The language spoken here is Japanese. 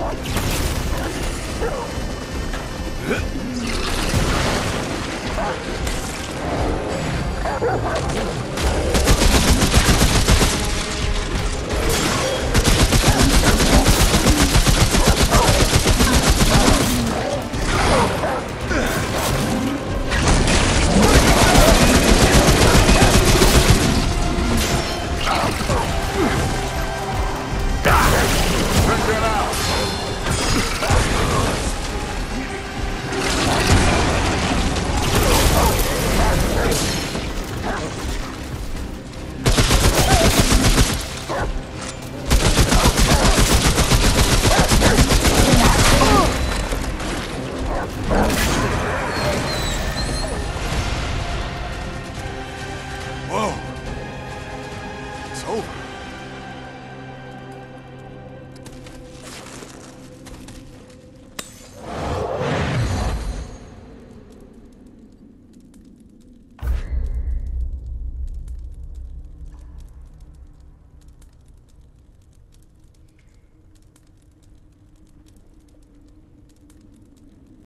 えっ over.